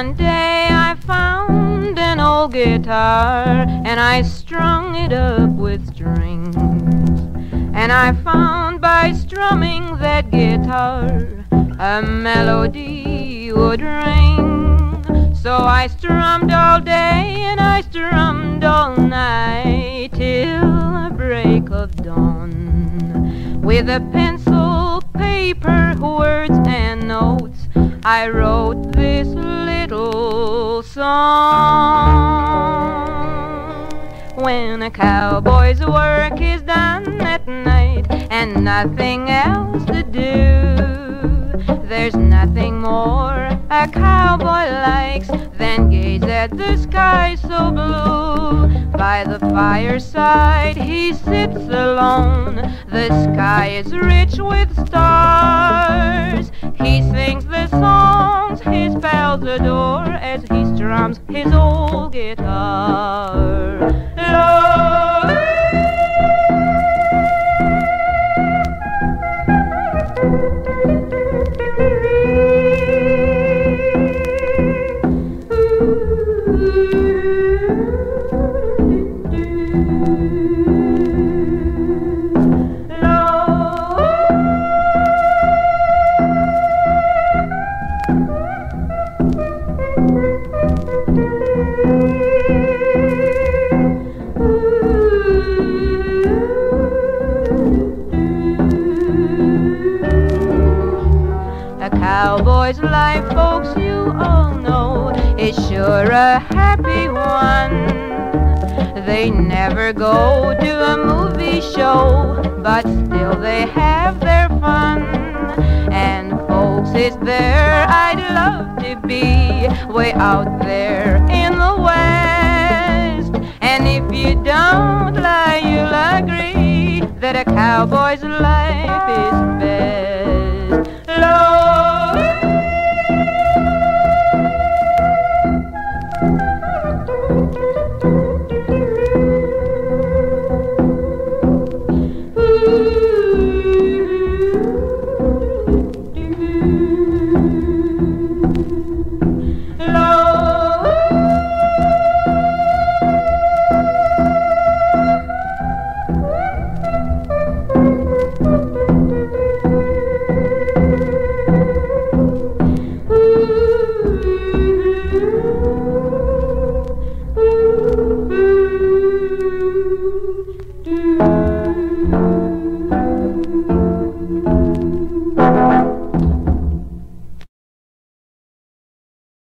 One day I found an old guitar and I strung it up with strings. And I found by strumming that guitar a melody would ring. So I strummed all day and I strummed all night till break of dawn. With a pencil, paper, words, and notes, I wrote this little song. When a cowboy's work is done at night and nothing else to do, there's nothing more a cowboy likes than gaze at the sky so blue. By the fireside he sits alone. The sky is rich with stars. He sings the songs his pals door as he strums his old guitar. Cowboy's life, folks, you all know, is sure a happy one. They never go to a movie show, but still they have their fun. And folks, it's there I'd love to be, way out there in the west. And if you don't lie, you'll agree that a cowboy's life is best.